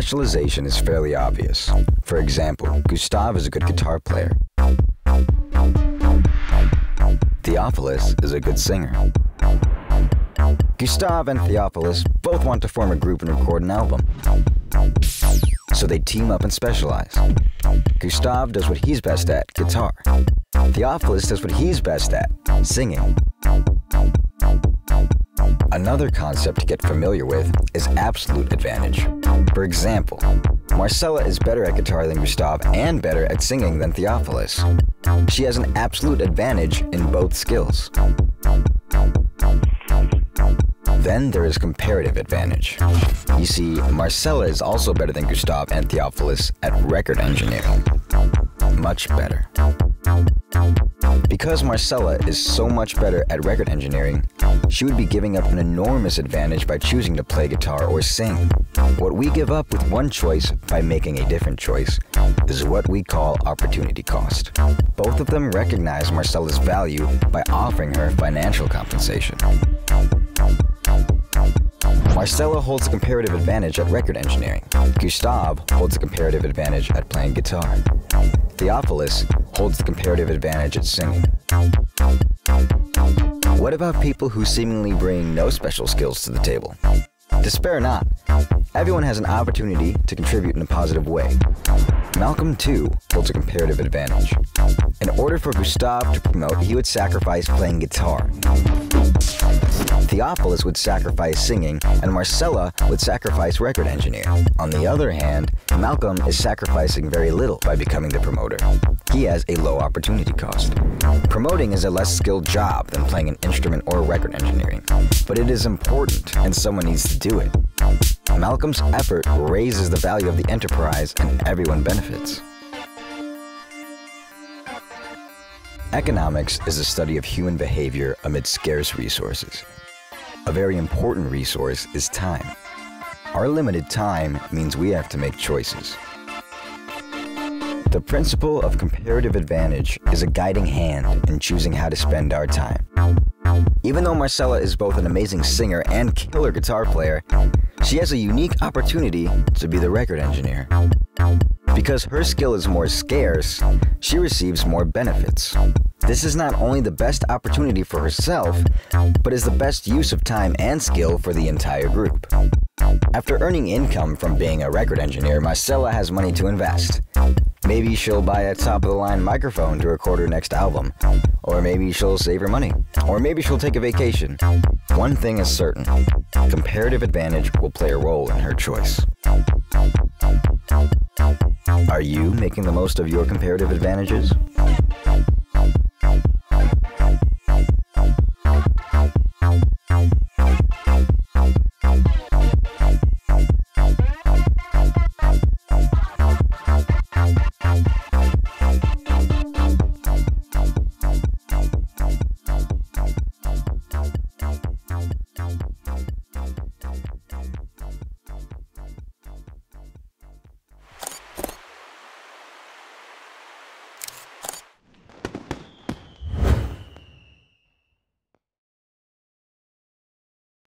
specialization is fairly obvious. For example, Gustav is a good guitar player. Theophilus is a good singer. Gustav and Theophilus both want to form a group and record an album. So they team up and specialize. Gustav does what he's best at, guitar. Theophilus does what he's best at, singing. Another concept to get familiar with is absolute advantage. For example, Marcella is better at guitar than Gustav and better at singing than Theophilus. She has an absolute advantage in both skills. Then there is comparative advantage. You see, Marcella is also better than Gustav and Theophilus at record engineering. Much better. Because Marcella is so much better at record engineering, she would be giving up an enormous advantage by choosing to play guitar or sing. What we give up with one choice by making a different choice is what we call opportunity cost. Both of them recognize Marcella's value by offering her financial compensation. Marcella holds a comparative advantage at record engineering. Gustav holds a comparative advantage at playing guitar. Theophilus holds the comparative advantage at singing. What about people who seemingly bring no special skills to the table? Despair not. Everyone has an opportunity to contribute in a positive way. Malcolm, too, holds a comparative advantage. In order for Gustav to promote, he would sacrifice playing guitar. Theophilus would sacrifice singing, and Marcella would sacrifice record engineering. On the other hand, Malcolm is sacrificing very little by becoming the promoter. He has a low opportunity cost. Promoting is a less skilled job than playing an instrument or record engineering, but it is important and someone needs to do it. Malcolm's effort raises the value of the enterprise and everyone benefits. Economics is a study of human behavior amid scarce resources. A very important resource is time. Our limited time means we have to make choices. The principle of comparative advantage is a guiding hand in choosing how to spend our time. Even though Marcella is both an amazing singer and killer guitar player, she has a unique opportunity to be the record engineer. Because her skill is more scarce, she receives more benefits. This is not only the best opportunity for herself, but is the best use of time and skill for the entire group. After earning income from being a record engineer, Marcella has money to invest. Maybe she'll buy a top of the line microphone to record her next album. Or maybe she'll save her money. Or maybe she'll take a vacation. One thing is certain comparative advantage will play a role in her choice. Are you making the most of your comparative advantages?